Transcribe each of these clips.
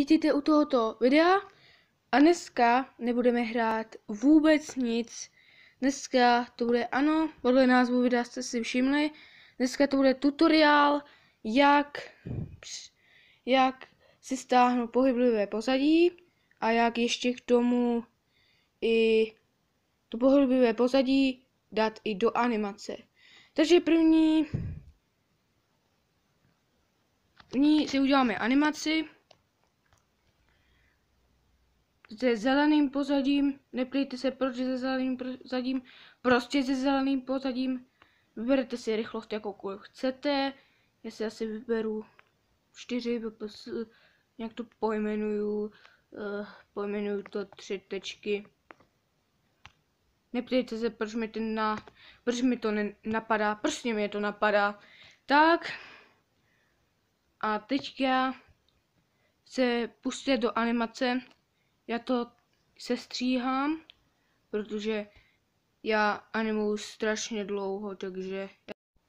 vítejte u tohoto videa a dneska nebudeme hrát vůbec nic. Dneska to bude, ano, podle názvu videa jste si všimli, dneska to bude tutoriál, jak, jak si stáhnout pohyblivé pozadí a jak ještě k tomu i to pohyblivé pozadí dát i do animace. Takže první, první si uděláme animaci se zeleným pozadím, neplýte se proč se zeleným pozadím, prostě se zeleným pozadím, vyberete si rychlost jakoukoliv chcete, já si asi vyberu čtyři, nějak to pojmenuju, uh, pojmenuju to tři tečky. Neptejte se, proč mi, ten na, proč mi to napadá, prostě mi to napadá. Tak. A teďka se pustíte do animace. Já to sestříhám, protože já animuju strašně dlouho, takže...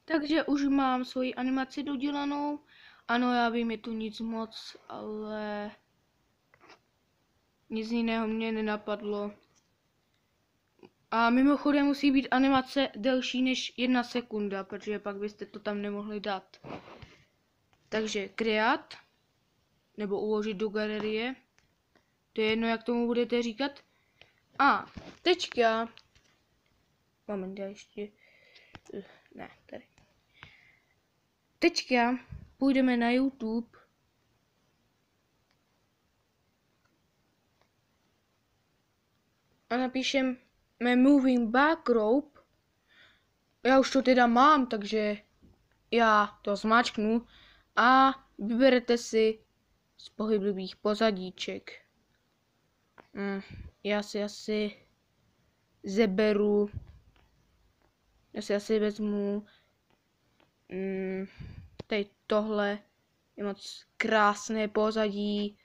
Takže už mám svoji animaci dodělanou. Ano, já vím, je tu nic moc, ale... Nic jiného mě nenapadlo. A mimochodem musí být animace delší než jedna sekunda, protože pak byste to tam nemohli dát. Takže kreat, nebo uložit do galerie. To je jedno, jak tomu budete říkat. A teďka, moment, já ještě, uh, ne, tady. Teďka půjdeme na YouTube. A napíšem moving back rope. Já už to teda mám, takže já to zmáčknu a vyberete si z pohyblivých pozadíček. Mm, já si asi zeberu, já si asi vezmu mm, tady tohle je moc krásné pozadí,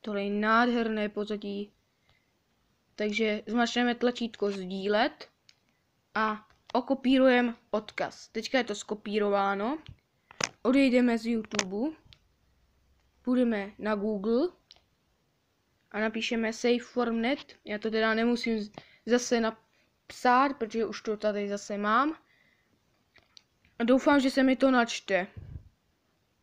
tohle je nádherné pozadí, takže zmačkneme tlačítko sdílet a okopírujeme odkaz. Teďka je to skopírováno. Odejdeme z YouTube. Půjdeme na Google a napíšeme save form net. Já to teda nemusím zase napsat, protože už to tady zase mám. A doufám, že se mi to načte.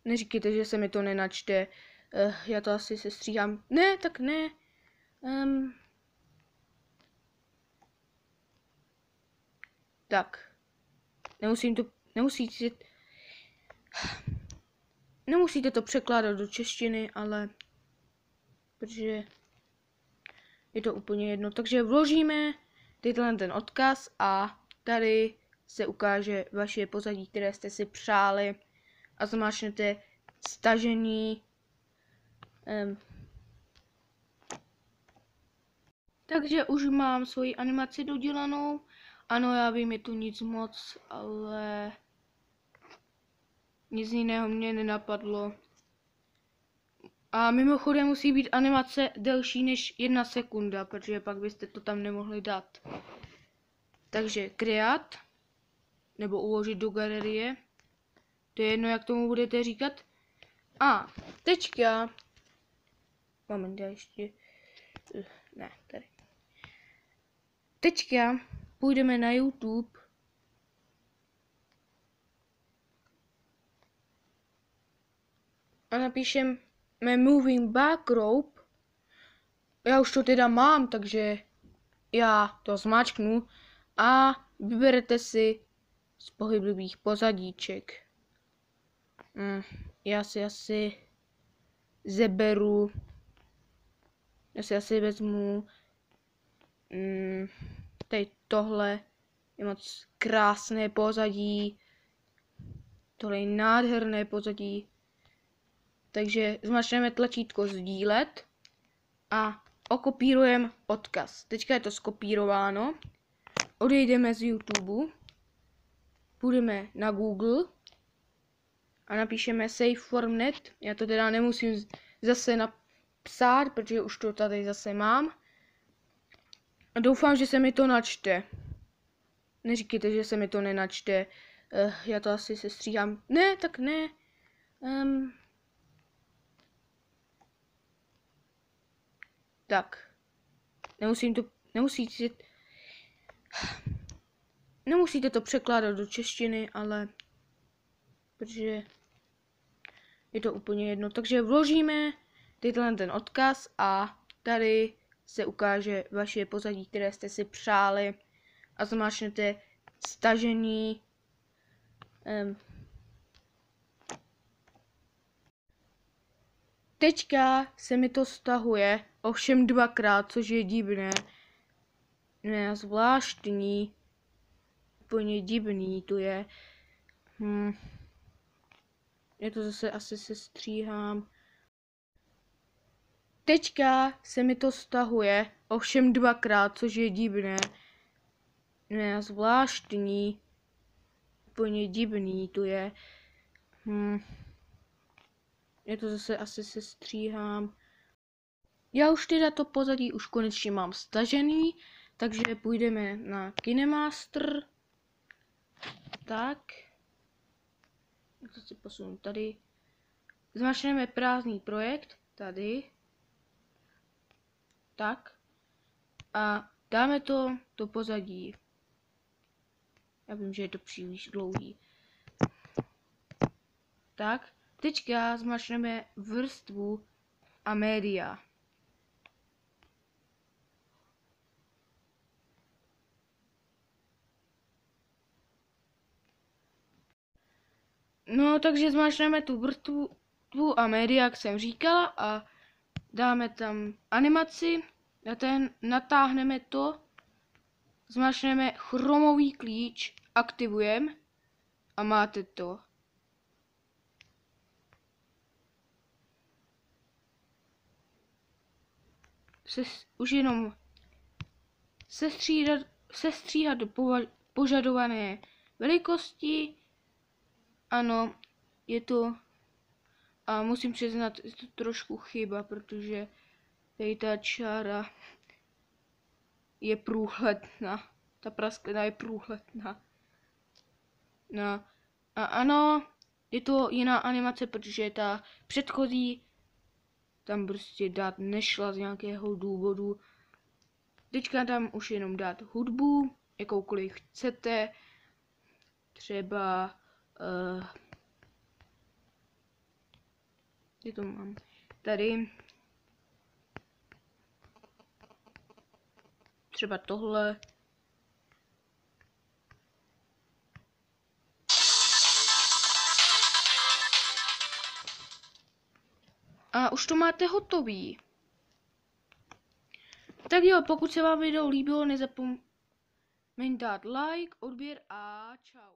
Neříkejte, že se mi to nenačte. Uh, já to asi se stříhám. Ne, tak ne. Um, tak. Nemusím to, nemusíte, nemusíte to překládat do češtiny, ale protože je to úplně jedno. Takže vložíme tyhle ten odkaz a tady se ukáže vaše pozadí, které jste si přáli a zmáčknete stažení um, takže už mám svoji animaci dodělanou ano, já vím, je tu nic moc, ale nic jiného mě nenapadlo. A mimochodem musí být animace delší než jedna sekunda, protože pak byste to tam nemohli dát. Takže kreat, nebo uložit do galerie. To je jedno, jak tomu budete říkat. A teďka, moment, já ještě, ne, tady. Teďka půjdeme na YouTube a napíšem moving back rope. Já už to teda mám, takže já to zmáčknu a vyberete si z pohyblivých pozadíček. Mm, já si asi zeberu, já si asi vezmu mm, tady tohle je moc krásné pozadí, tohle je nádherné pozadí, takže zmačkneme tlačítko sdílet a okopírujeme odkaz. Teďka je to skopírováno, odejdeme z YouTube, půjdeme na Google a napíšeme save form net. Já to teda nemusím zase napsat, protože už to tady zase mám. A doufám, že se mi to načte. Neříkejte, že se mi to nenačte. Uh, já to asi se stříhám. Ne, tak ne. Um, Tak. Nemusím to, nemusíte, nemusíte to překládat do češtiny, ale protože je to úplně jedno. Takže vložíme tyhle ten odkaz a tady se ukáže vaše pozadí, které jste si přáli a zmáčknete stažený um, Teďka se mi to stahuje, ovšem dvakrát, což je divné. Ne, zvláštní. Úplně divný to je. Hm. Je to zase asi se stříhám. Teďka se mi to stahuje, ovšem dvakrát, což je divné. Ne, zvláštní. Úplně divný to je. Hm. Je to zase asi se stříhám. Já už teda to pozadí už konečně mám stažený, takže půjdeme na Kinemaster. Tak. To si posunu tady. Zmačneme prázdný projekt, tady. Tak. A dáme to do pozadí. Já vím, že je to příliš dlouhý. Tak. Teďka zmačneme vrstvu a média. No, takže zmáčkneme tu vrstvu a média, jak jsem říkala, a dáme tam animaci, na ten natáhneme to, zmáčkneme chromový klíč, aktivujeme a máte to. Se, už jenom sestříhat, sestříhat do požadované velikosti, ano, je to, a musím přiznat, je to trošku chyba, protože tady ta čára je průhledná. Ta prasklina je průhledná. No. A ano, je to jiná animace, protože ta předchozí tam prostě dát nešla z nějakého důvodu. Teďka tam už jenom dát hudbu, jakoukoliv chcete. Třeba Uh, kde to mám? Tady. Třeba tohle. Už to máte hotový. Tak jo, pokud se vám video líbilo, nezapomeňte dát like, odběr a čau.